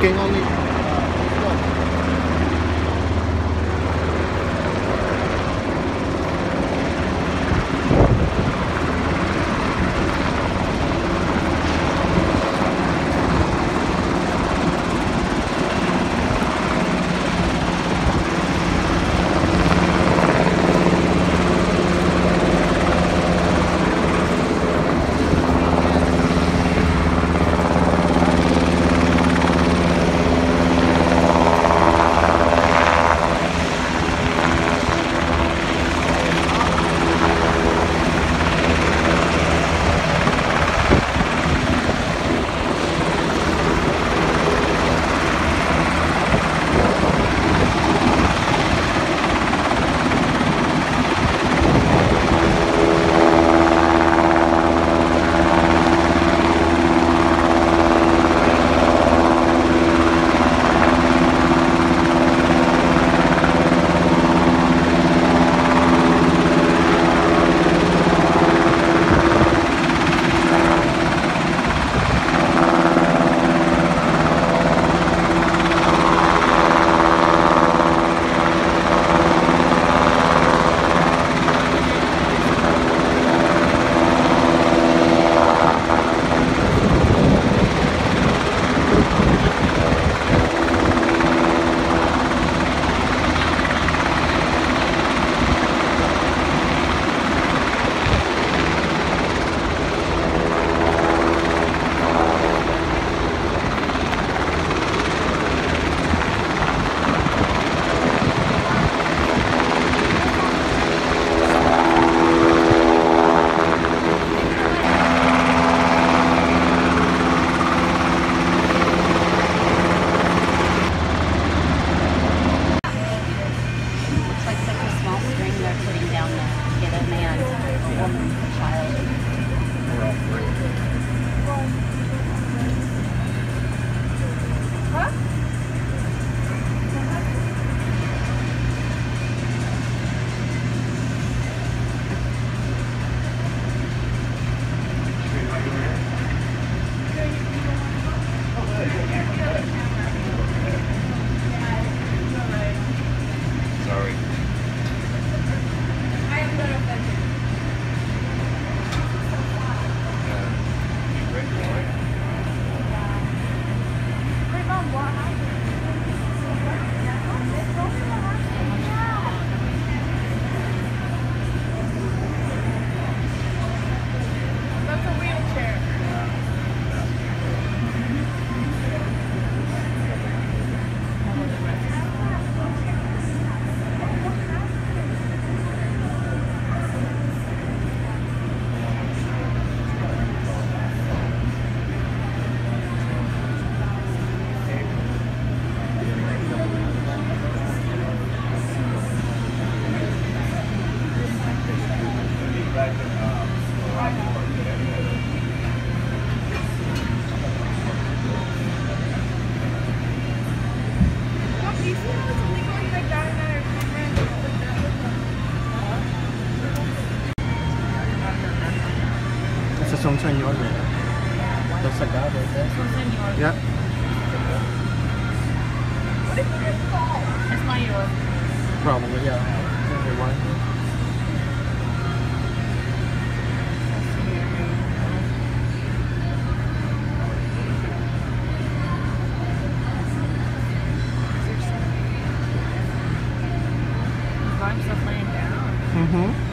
chicken only. Child. We're all free. Esa son señores. Dos sacados. Yeah. What if you just fall? It's my yours. Probably, yeah. Okay, why? I'm just laying down. Mm-hmm.